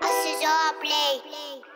Assistiu a play.